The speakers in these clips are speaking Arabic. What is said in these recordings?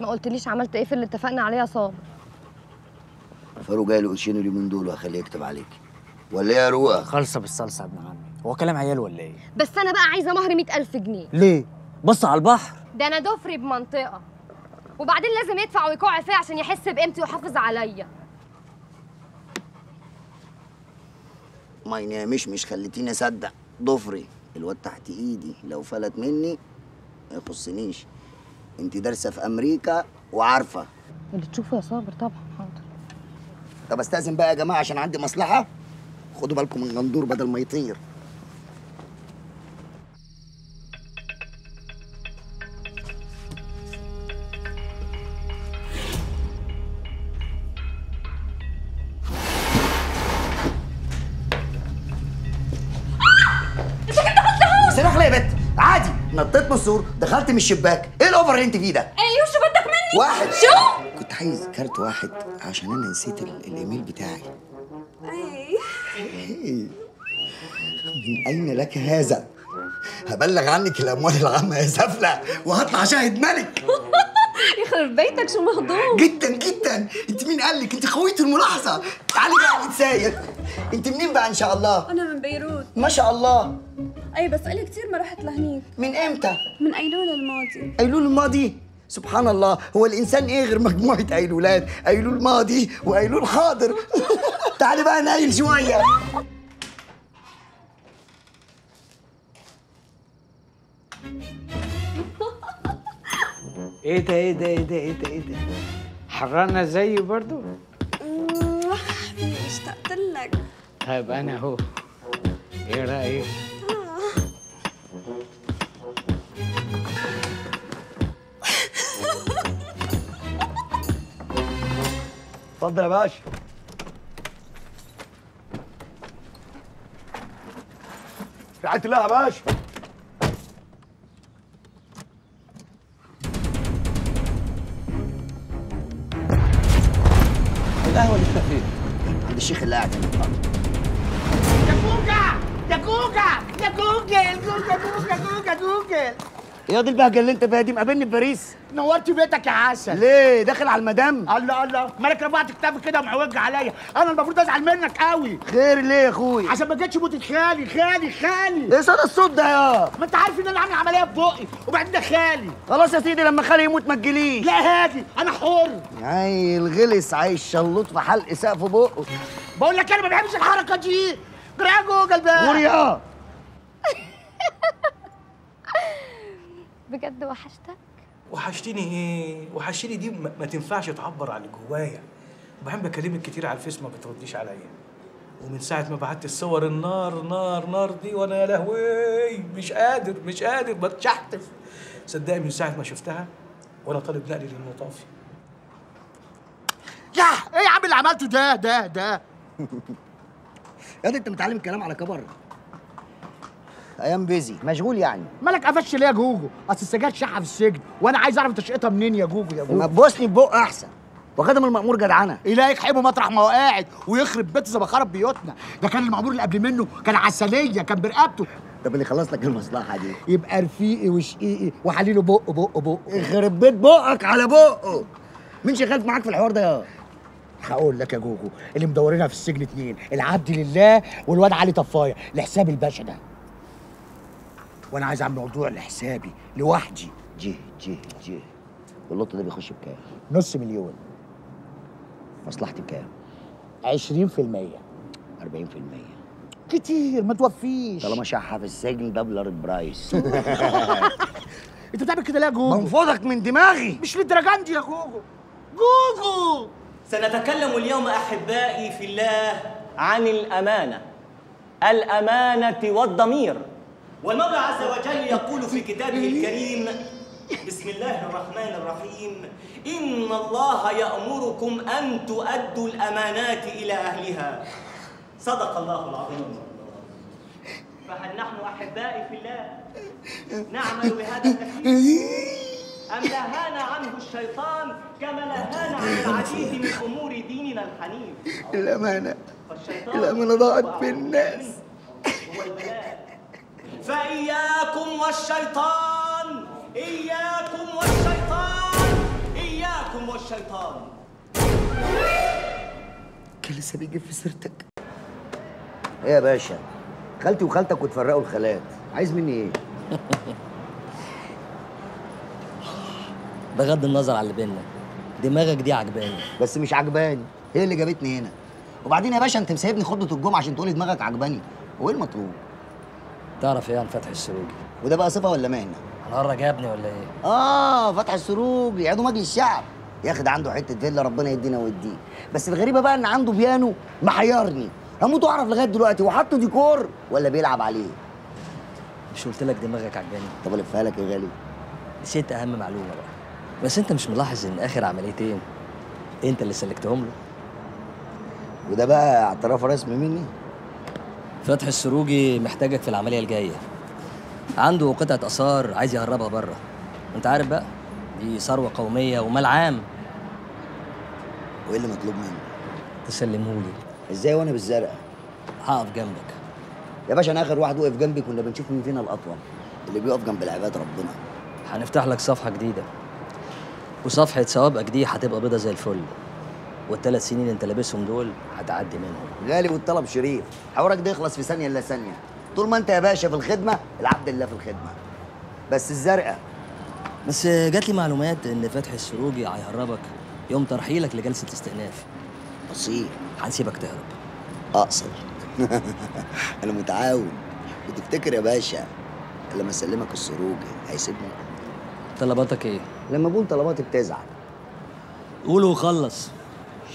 ما قلتليش عملت إيه في اللي اتفقنا عليه يا صابر فاروق جاي له قرشين اليومين دول وهخليه يكتب عليك. ولا إيه يا روقة؟ خالصه بالصلصة يا ابن عمي. هو كلام عيال ولا إيه؟ بس أنا بقى عايزة مهر مئة ألف جنيه. ليه؟ بص على البحر. ده أنا دفري بمنطقة. وبعدين لازم يدفع ويكوع فيها عشان يحس بقيمتي ويحافظ عليا. ما ينامش مش خليتيني أصدق. ضفري. الواد تحت إيدي. لو فلت مني ما يخصنيش. انت دارسة في أمريكا وعارفة. اللي تشوفه يا صابر طبعا حاضر. طب استأذن بقى يا جماعة عشان عندي مصلحة؟ خدوا بالكم من الغندور بدل ما يطير. من السور دخلت من الشباك. إيه الأوفر اللي أنت فيه ده؟ أيوه شو بدك مني؟ واحد. شو؟ كنت عايز كارت واحد عشان أنا نسيت ال- الإيميل بتاعي. اي إيه؟ من أين لك هذا؟ هبلغ عنك الأموال العامة يا سفله وهطلع شاهد ملك. يخرب بيتك شو مهضوم؟ جدا جدا. أنت مين قال لك؟ أنت خويه الملاحظة. تعالي بقى نتسايق أنت منين بقى إن شاء الله؟ أنا من بيروت. ما شاء الله. أي بس إلي كتير ما رحت لهنيك. من إمتى؟ من أيلول الماضي. ايلول الماضي؟ سبحان الله هو الإنسان إيه غير مجموعة ايلولات ايلول ماضي وايلول حاضر. تعالي بقى نايل شوية. إيه ده إيه ده إيه ده إيه ده إيه ده؟ حرانة زيي برضو؟ حبيبي اشتقت لك طيب أنا أهو. إيه رأيك؟ اتفضل يا باشا. رعاية الله يا باشا. القهوة اللي فين؟ عند الشيخ اللي قاعد هنا يا كوكا! يا كوكا! يا جوجل جوجل جوجل جوجل جوجل يا دي البهجة اللي انت فيها دي مقابلني في باريس. نورت بيتك يا عسل ليه؟ داخل على المدام؟ الله الله. مالك رفعت كتافك كده ومعوج عليا. أنا المفروض أزعل منك قوي خير ليه يا أخوي؟ عشان ما جتش موتة خالي خالي خالي. إيه صدى الصوت ده يا؟ ما أنت عارف إن أنا عامل عملية في بقي وبعدين ده خالي. خلاص يا سيدي لما خالي يموت ما تجيليش. لا هادي أنا حر. عيل غلس عايش شلوط في حلق سقف بقه. بقول لك أنا ما بحبش الحركة دي. جرى يا جوجل بقى قول يا بجد وحشتك؟ وحشتني إيه؟ وحشتني دي ما ما تنفعش تعبر عن اللي جوايا. وبعدين بكلمك كتير على الفيس ما بترديش عليا. ومن ساعة ما بعت الصور النار نار نار دي وأنا يا لهوي مش قادر مش قادر بتشحتف صدقني من ساعة ما شفتها وأنا طالب نقلي للمطافي. يا إيه يا عم اللي عملته ده ده ده؟ يا دي أنت متعلم الكلام على كبر. أيام بيزي مشغول يعني. مالك قفش ليه يا جوجو؟ أصل السجاير شحة في السجن وأنا عايز أعرف أنت شقتها منين يا جوجو يا ما جوجو تبوسني ببق أحسن. وخدم المأمور جدعنه إلهي يحبه مطرح ما هو قاعد ويخرب بيت زي ما خرب بيوتنا. ده كان المعمور اللي قبل منه كان عسلية كان برقبته. طب اللي خلص لك المصلحة دي. يبقى رفيقي وشقيقي وحليله بق بق بق. يخرب بيت بقك على بقه. مين شغال معاك في الحوار ده؟ يا هقول لك يا جوجو اللي مدورينها في السجن اتنين العبد لله والواد علي طفاية لحساب الباشا ده. وأنا عايز اعمل موضوع لحسابي لوحدي. جه جه جه. واللوت ده بيخش بكام؟ نص مليون. مصلحتي بكام؟ 20% 40% كتير ما توفيش. طالما شحه في السجن ده بلارد price. انت بتعمل كده ليه يا جوجو؟ بنفضك من دماغي. مش للدرجة دي يا جوجو. جوجو! سنتكلم اليوم أحبائي في الله عن الأمانة. الأمانة والضمير. والمولى عز وجل يقول في كتابه الكريم بسم الله الرحمن الرحيم إن الله يأمركم أن تؤدوا الأمانات إلى أهلها. صدق الله العظيم. فهل نحن احبائي في الله؟ نعمل بهذا التكليف؟ أم نهانا عنه الشيطان كما نهانا عن العديد من أمور ديننا الحنيف؟ فالشيطان الأمانة ضاعت في الناس. هو البلاء. فإياكم والشيطان إياكم والشيطان إياكم الشيطان كان لسه بيجيب في سيرتك. إيه يا باشا؟ خالتي وخالتك وتفرقوا الخالات. عايز مني إيه؟ بغض النظر على اللي بينا دماغك دي عجباني. بس مش عجباني. هي اللي جابتني هنا. وبعدين يا باشا أنت مسيبني خطبة الجمعة عشان تقولي دماغك عجباني. هو إيه المطلوب؟ تعرف إيه عن فتحي السروجي وده بقى صفة ولا مهنه هنهرج يا ابني ولا إيه؟ آه فتح السروج يعيدوا مجلس الشعب. ياخد عنده حتة فيلا ربنا يدينا ويديه بس الغريبة بقى إن عنده بيانو محيرني. هموت وأعرف لغاية دلوقتي هو حاطه ديكور ولا بيلعب عليه؟ مش قلت لك دماغك عجباني؟ طب الفها لك يا غالي. نسيت أهم معلومة بقى. بس أنت مش ملاحظ إن آخر عمليتين أنت اللي سلكتهم له؟ وده بقى اعتراف رسمي مني؟ فتحي السروجي محتاجك في العملية الجاية. عنده قطعة آثار عايز يهربها بره. انت عارف بقى دي ثروة قومية ومال عام. وإيه اللي مطلوب مني تسلمهولي. إزاي وأنا بالزرقاء هقف جنبك. يا باشا أنا آخر واحد وقف جنبي كنا بنشوف مين فينا الاطول اللي بيقف جنب العباد ربنا. هنفتح لك صفحة جديدة. وصفحة سوابقك دي هتبقى بيضة زي الفل. والثلاث سنين اللي انت لابسهم دول هتعدي منهم. غالي والطلب شريف. حوارك ده يخلص في ثانية إلا ثانية. طول ما أنت يا باشا في الخدمة العبد لله في الخدمة. بس الزرقاء. بس جات لي معلومات إن فتحي السروجي هيهربك يوم ترحيلك لجلسة استئناف أصيل. هنسيبك تهرب. اقصر أنا متعاون. وتفتكر يا باشا لما اسلمك السروج هيسيبني؟ طلباتك إيه؟ لما بقول طلباتي بتزعل قول وخلص.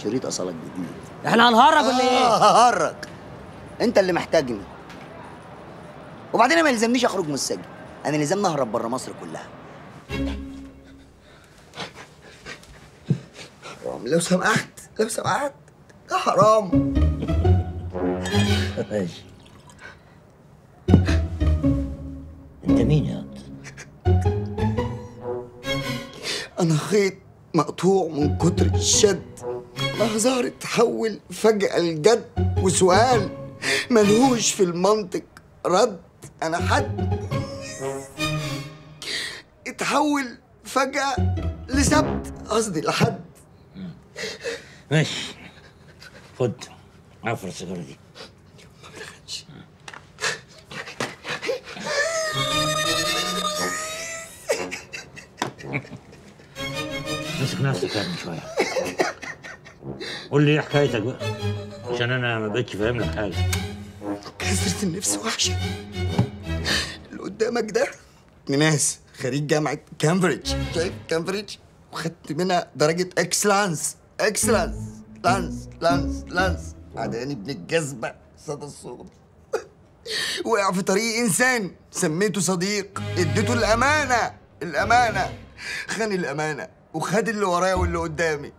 شريط اصلك جديد. إحنا هنهرب ولا إيه؟ آه ههرج. أنت اللي محتاجني. وبعدين أنا ما يلزمنيش أخرج من السجن أنا لازمني اهرب بره مصر كلها. حرام لو سمحت لو سمحت. ده حرام. ماشي. أنت مين يا؟ أنا خيط مقطوع من كتر الشد. لحظة تحول فجأة لجد وسؤال ملهوش في المنطق. رد أنا حد. اتحول فجأة لسبت قصدي لحد. ماشي. خد عفر السيجاره دي مسك نفسك يا ابني شوية. قول لي إيه حكايتك بقى. عشان أنا ما بقتش فاهم لك حاجة. كسرة النفس وحشة. اللي قدامك ده ناس خريج جامعة كامبريدج. شايف كامبريدج؟ وخدت منها درجة excellence excellence lence lence lence. عداني ابن الجزمة صدى الصوت. وقع في طريق إنسان سميته صديق. اديته الأمانة الأمانة. خان الأمانة وخد اللي ورايا واللي قدامي.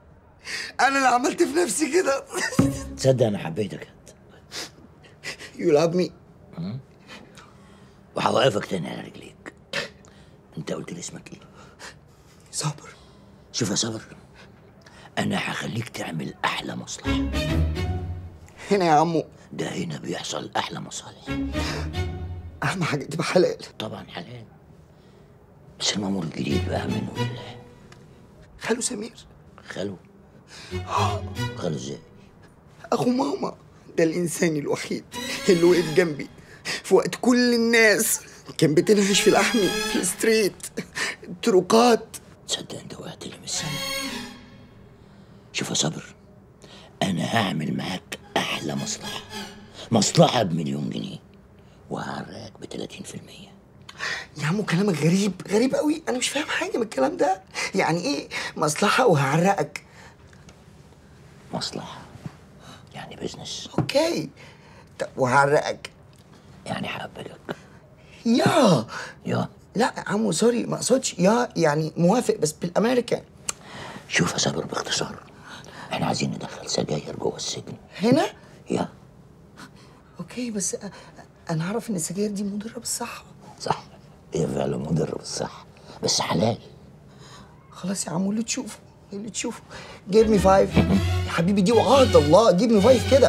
أنا اللي عملت في نفسي كده. تصدق أنا حبيتك أنت. You love me. وهوقفك تاني على رجليك. أنت قلت لي اسمك إيه؟ صبر. شوف يا صبر أنا هخليك تعمل أحلى مصلحة. هنا يا عمو. ده هنا بيحصل أحلى مصالح. أهم حاجة تبقى حلال. طبعا حلال. بس المأمور الجديد بقى منه لله خالو سمير. خلو خلو إزاي أخو ماما ده الإنسان الوحيد اللي وقف جنبي. في وقت كل الناس كان بتنهش في لحمي في الستريت. الطرقات تصدق أنت وقعت لي من السما؟ شوف يا صبر أنا هعمل معاك أحلى مصلحة. مصلحة بمليون جنيه. وهعرقك ب 30% يا عمو كلامك غريب غريب قوي أنا مش فاهم حاجة من الكلام ده. يعني إيه مصلحة وهعرقك؟ مصلحة. يعني business. Okay. طب وهعرقك. يعني هقبلك. Yeah. Yeah. لا عمو sorry ما أقصدش. Yeah يعني موافق بس بالأمريكان. شوف يا صبر باختصار. إحنا عايزين ندخل سجاير جوه السجن. هنا؟ Yeah. Okay بس أنا أعرف إن السجاير دي مضرة بالصحة. صح. هي فعلا مضر بالصحة؟ بس حلال. خلاص يا عمو اللي تشوفه. اللي تشوفه. Give me five. يا حبيبي دي وعد الله. Give me five كده.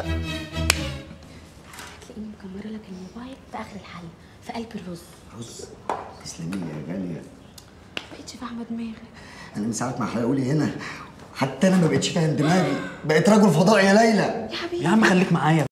تلاقيني مكمره لك الموبايل في آخر الحله في قلب الرز. رز. تسلمي يا غالية. بقتش فاهمه دماغي أنا من ساعة ما حلقولي هنا حتى أنا ما بقتش فاهم دماغي. بقيت رجل فضاء يا ليلى يا عم خليك معايا.